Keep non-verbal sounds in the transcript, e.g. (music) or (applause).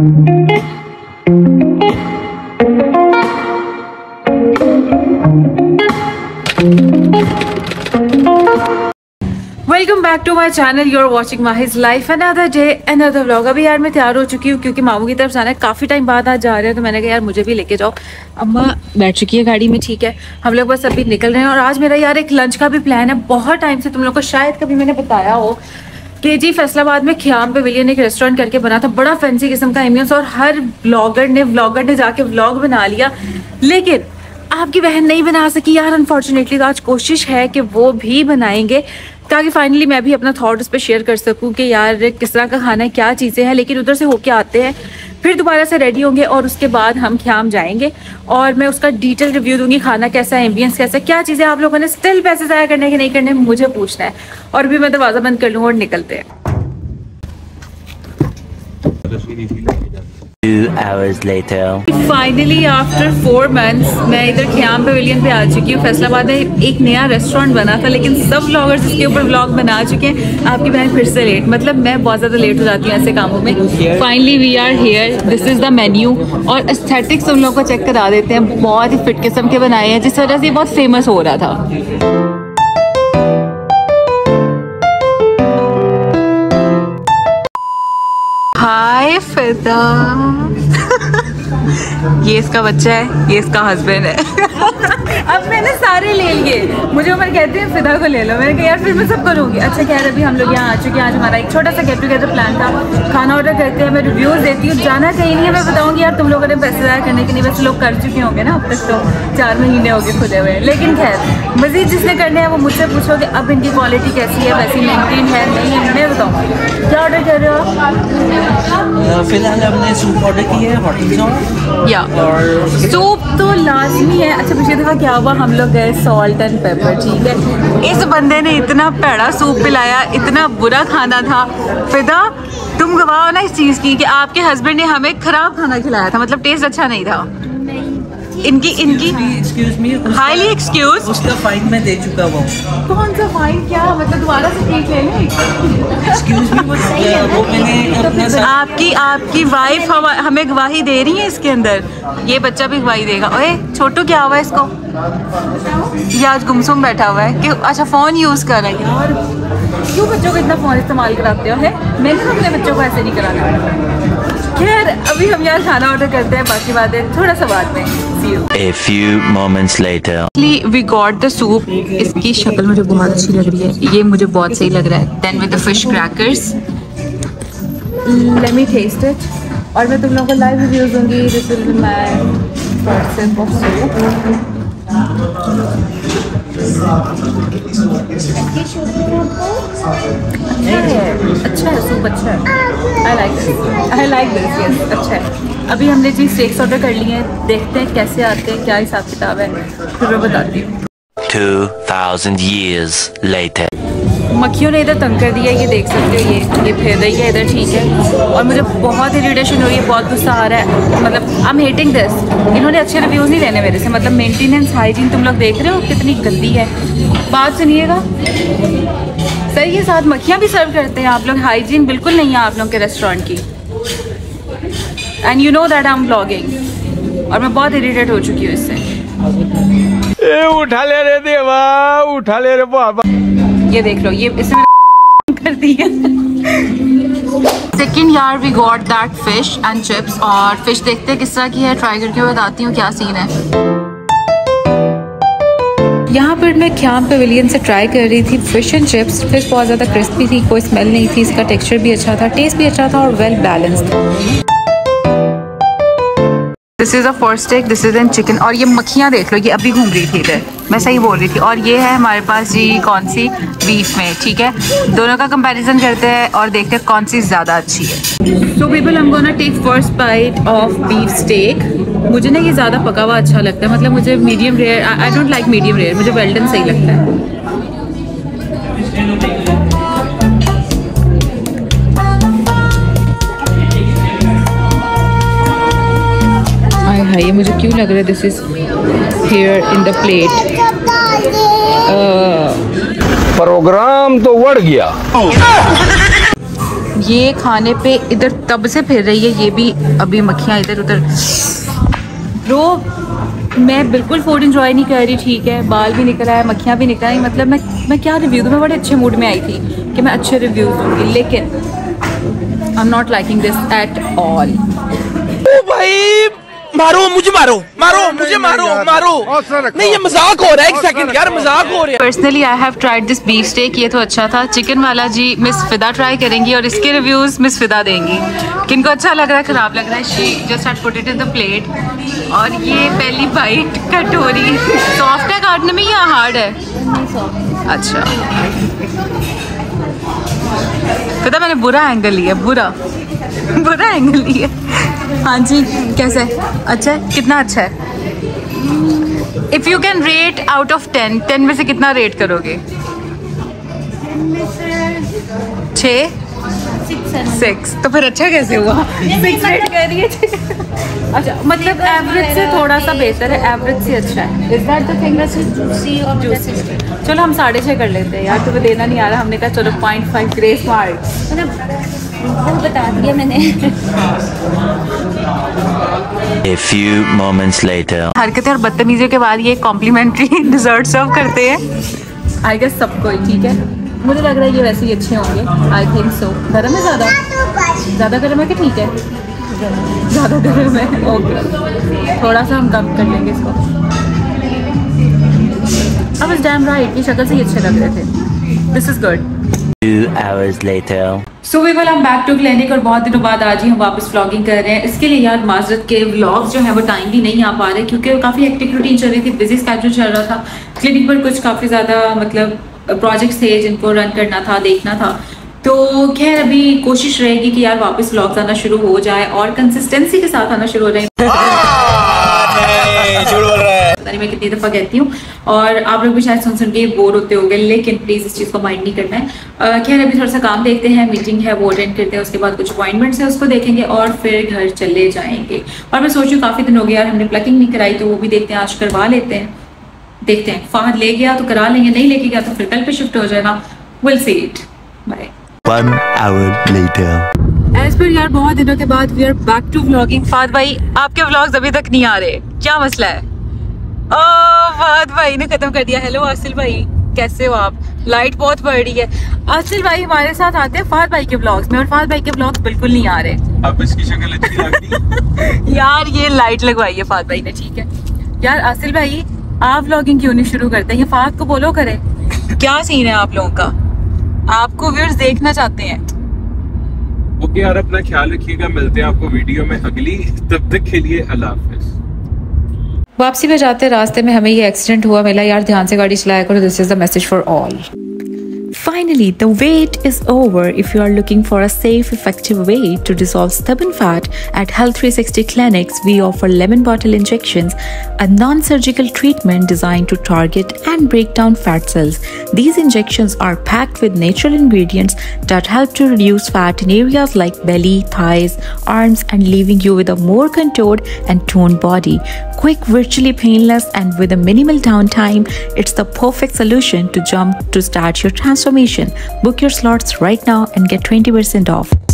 Welcome back to my channel you're watching Mahi's life another day another vlog अभी यार मैं तैयार हो चुकी हूँ क्योंकि मामू की तरफ़ जाना है। काफ़ी टाइम बाद आज जा रहे हैं तो मैंने कहा, यार, मुझे भी लेके जाओ। अम्मा बैठ चुकी है गाड़ी में, ठीक है। हम लोग बस अभी निकल रहे हैं और आज मेरा यार एक लंच का भी प्लान है। बहुत टाइम से तुम लोग को शायद कभी मैंने बताया हो जी फैसलाबाद में ख्याम विलियन एक रेस्टोरेंट करके बना था, बड़ा फैंसी किस्म का एम्बियंस और हर ब्लॉगर ने ब्लॉगर ने जाके ब्लॉग बना लिया। लेकिन आपकी बहन नहीं बना सकी यार अनफॉर्चुनेटली तो आज कोशिश है कि वो भी बनाएँगे, ताकि फाइनली मैं भी अपना थॉट उस पर शेयर कर सकूँ कि यार किस तरह का खाना है, क्या चीज़ें हैं। लेकिन उधर से होके आते हैं फिर दोबारा से रेडी होंगे और उसके बाद हम ख्याम जाएँगे। और मैं उसका डिटेल रिव्यू दूँगी, खाना कैसा है एम्बियंस कैसा है, क्या चीज़ें आप लोगों ने स्टिल पैसे ज़ाया करने के नहीं करने मुझे पूछना है। और भी मैं दरवाज़ा बंद कर लूँ और निकलते हैं। Two hours later. Finally after four months मैं इधर ख्याम पवेलियन पे आ चुकी हूँ। फैसलाबाद में एक नया रेस्टोरेंट बना था, लेकिन सब ब्लॉगर्स इसके ऊपर ब्लॉग बना चुके हैं। आपकी बहन फिर से लेट मतलब मैं बहुत ज़्यादा लेट हो जाती हूँ ऐसे कामों में। Finally we are here this is the menu और एस्थेटिक्स उन लोगों को चेक करा देते हैं। बहुत ही फिट किस्म के बनाए हैं, जिस वजह से ये बहुत फ़ेमस हो रहा था। हाय फिदा। (laughs) ये इसका बच्चा है, ये इसका हस्बैंड है। (laughs) अब मैंने सारे ले लिए। मुझे उमर कहते हैं, फिदा को ले लो। मैंने कहा, यार, फिर मैं सब करूँगी। अच्छा खैर, अभी हम लोग यहाँ आ चुके हैं। आज हमारा एक छोटा सा गेट टुगेदर प्लान था। खाना ऑर्डर करते हैं, मैं रिव्यूज़ देती हूँ। जाना कहीं नहीं है, मैं बताऊँगी, यार, तुम लोगों ने पैसे ज़ाया करने के लिए वैसे लोग कर चुके होंगे ना, अब तक तो चार महीने हो गए खुले हुए। लेकिन खैर, मज़ीद जिसने करने हैं, वो मुझसे पूछो कि अब इनकी क्वालिटी कैसी है, वैसी मेनटेन है, नहीं है मैं बताऊँगी क्या ऑर्डर कर रहे हो फ़िलहाल हमने सूप ऑर्डर किया है होटल जोन या और सूप तो लाजमी है। अच्छा पीछे देखा क्या हुआ? हम लोग गए सॉल्ट एंड पेपर ठीक है? इस बंदे ने इतना पैड़ा सूप पिलाया इतना बुरा खाना था। फिदा तुम गवाह हो ना इस चीज़ की कि आपके हस्बैंड ने हमें खराब खाना खिलाया था मतलब टेस्ट अच्छा नहीं था। इनकी इनकी। एक्सक्यूज मी हाईली एक्सक्यूज उसका फाइन मैं दे चुका वो कौन सा फाइन क्या? मतलब दोबारा से ठीक ले एक्सक्यूज मी वो मैंने अपना आपकी आपकी वाइफ हम, हमें गवाही दे रही है इसके अंदर? ये बच्चा भी गवाही देगा। ओए छोटू क्या हुआ इसको? ये आज गुमसुम बैठा हुआ है कि अच्छा फ़ोन यूज़ कर रहा है। यार क्यों बच्चों को इतना फ़ोन इस्तेमाल कराते हो है? मैंने तो अपने बच्चों को ऐसे नहीं कराना। खैर अभी हम यार खाना ऑर्डर करते हैं बाकी बातें थोड़ा सा बाद में। A few moments later. We got the soup इसकी शक्ल मुझे बहुत अच्छी लग रही है। ये मुझे बहुत सही लग रहा है। Then with the fish crackers let me taste it और मैं तुम लोगों को लाइव रिव्यूज़ दूँगी this will be my first sip of soup अच्छा है सूप अच्छा है। I like I like this अच्छा है। अभी हमने जी स्टेक्स ऑर्डर कर लिए हैं, देखते हैं कैसे आते हैं, क्या हिसाब किताब है, फिर मैं बताती हूँ। 2000 years later. मक्खियों ने इधर तंग कर दिया, ये देख सकते हो, ये ये फिर रही है, इधर ठीक है। और मुझे बहुत इरीटेशन हो रही है, बहुत गुस्सा आ रहा है। मतलब आई एम हेटिंग दिस इन्होंने अच्छे रिव्यूज़ नहीं देने मेरे से। मतलब मेंटेनेंस हाइजीन तुम लोग देख रहे हो, कितनी गंदी है। बात सुनिएगा। सर ये साथ मक्खियाँ भी सर्व करते हैं आप लोग। हाइजीन बिल्कुल नहीं है आप लोग के रेस्टोरेंट की। And you know that I am blogging और मैं बहुत इरीटेट हो चुकी हूँ इससे। ए, उठा ले रे देवा, उठा ले रे बाबा। ये देख लो ये इसने मेरा (laughs) कर दिया सेकेंड यार we got that fish and chips और फ़िश देखते हैं किस तरह की है ट्राई करके बताती हूँ क्या सीन है। यहाँ पर मैं ख्याम पवेलियन से ट्राई कर रही थी फ़िश एंड चिप्स फ़िश बहुत ज़्यादा क्रिस्पी थी कोई स्मेल नहीं थी इसका टेक्सचर भी अच्छा था टेस्ट भी अच्छा था और well balanced this is a first steak this is an chicken और ये मक्खियाँ देख लो, ये अभी घूम रही थी इधर। मैं सही बोल रही थी। और ये है हमारे पास जी कौन सी? बीफ में, ठीक है? दोनों का कंपैरिजन करते हैं और देखते हैं कौन सी ज़्यादा अच्छी है। सो पीपल हम gonna take first bite of beef steak मुझे ना ये ज़्यादा पका हुआ अच्छा लगता है। मतलब मुझे medium rare I don't like medium rare मुझे वेल्डन सही लगता है। मुझे क्यों लग रहा है this is here in the plate program तो बढ़ गया। ये खाने पे इधर तब से फिर रही है ये भी अभी मक्खियाँ इधर उधर। ब्रो मैं बिल्कुल फ़ूड इंजॉय नहीं कर रही ठीक है? बाल भी निकल आया मक्खियाँ भी निकल आई मतलब मैं मैं क्या रिव्यू दूँ? मैं बड़े अच्छे मूड में आई थी कि मैं अच्छे रिव्यूज़ दूँगी लेकिन I am not liking this at all भाई मारो मुझे मारो मारो मुझे मारो मारो। नहीं ये मज़ाक हो रहा है एक सेकंड यार मज़ाक हो रहा है। Personally I have tried this beef steak ये तो अच्छा था। चिकन वाला जी मिस फिदा ट्राई करेंगी और इसके रिव्यूज़ मिस फिदा देंगी। किनको अच्छा लग रहा है खराब लग रहा है she just had put it in the plate और ये पहली बाइट कटोरी सॉफ्ट है। काटने में या हार्ड है? अच्छा। फिदा मैंने बुरा एंगल लिया बुरा। (laughs) बुरा एंगल लिया हाँ। जी कैसा है? अच्छा है? कितना अच्छा है? If you can rate out of ten ten में से कितना रेट करोगे? छः? सिक्स तो फिर अच्छा कैसे हुआ? सिक्स रेट कर रही है अच्छा मतलब एवरेज से थोड़ा सा बेहतर है एवरेज से अच्छा है। इस बार तो जूसी और जूसी चलो हम साढ़े छः कर लेते हैं। यार तुम्हें देना नहीं आ रहा। हमने कहा चलो पॉइंट फाइव ग्रेस मार्क वो बता दिया मैंने। A few moments later. हरकतें और बदतमीजी के बाद ये कॉम्प्लीमेंट्री डिजर्ट सर्व करते हैं। आई गेस सबको ही ठीक है? मुझे लग रहा है ये वैसे ही अच्छे होंगे। आई थिंक सो गर्म है ज़्यादा? ज़्यादा गर्म है कि ठीक है? ज़्यादा गर्म है। ओके थोड़ा सा हम कम कर लेंगे इसको। अब इस डैम राइट की शक्ल से ही अच्छे लग रहे थे। This is good Two hours later. So we will come back to clinic और बहुत दिनों बाद आज ही हम वापस व्लॉगिंग कर रहे हैं। इसके लिए यार, माजरत के व्लॉग्स जो है, वो टाइम भी नहीं आ पा रहे क्योंकि काफ़ी एक्टिव रूटीन चल रही थी बिज़ी स्केड्यूल चल रहा था। क्लिनिक पर कुछ काफ़ी ज़्यादा मतलब प्रोजेक्ट्स थे जिनको रन करना था, देखना था। तो खैर, अभी कोशिश रहेगी कि यार वापस व्लॉग्स आना शुरू हो जाए और कंसिस्टेंसी के साथ आना शुरू हो जाए। मैं कितनी दफ़ा कहती हूँ। और आप लोग भी शायद सुन सुन के बोर होते होंगे लेकिन प्लीज़ इस चीज़ को माइंड नहीं करना है। खैर अभी थोड़ा सा काम देखते हैं मीटिंग है वो अटेंड करते हैं उसके बाद कुछ अपॉइंटमेंट्स है उसको देखेंगे और फिर घर चले जाएँगे। और मैं सोच रही हूँ काफ़ी दिन हो गया यार हमने प्लकिंग नहीं कराई तो वो भी देखते हैं आज करवा लेते हैं। देखते हैं फाहद ले गया तो करा लेंगे नहीं लेके गया तो फिर कल पे शिफ्ट हो जाएगा। Will see it bye One hour later. एज पर यार बहुत दिनों के बाद we are back to vlogging Fahd भाई आपके व्लॉग्स अभी तक नहीं आ रहे। क्या मसला है? ओ भाई ने खत्म कर दिया। हेलो आसिल भाई कैसे हो आप? लाइट बहुत बढ़ रही है। आसिल भाई हमारे साथ आते हैं फाद भाई के व्लॉग्स में और फाद भाई के व्लॉग्स बिल्कुल नहीं आ रहे। अब इसकी शक्ल अच्छी (laughs) यार ये लाइट लगवाई है फाद भाई ने ठीक है। यार आसिल भाई आप व्लॉगिंग क्यों नहीं शुरू करते? ये फाद को बोलो करे। क्या सीन है आप लोगों का? आपको व्यूअर्स देखना चाहते हैं। ओके यार अपना ख्याल रखिएगा मिलते हैं आपको वीडियो में अगली तब तक के लिए अल्लाह हाफिज। वापसी में जाते रास्ते में हमें ये एक्सीडेंट हुआ। मिला यार, ध्यान से गाड़ी चलाया करो। This is the message for all Finally, the wait is over if you are looking for a safe, effective way to dissolve stubborn fat. At Health 360 Clinics, we offer lemon bottle injections, a non surgical treatment designed to target and break down fat cells. These injections are packed with natural ingredients that help to reduce fat in areas like belly, thighs, arms, and leaving you with a more contoured and toned body. Quick, virtually painless, and with a minimal downtime, it's the perfect solution to jump to start your transformation. Book your slots right now and get 20% off.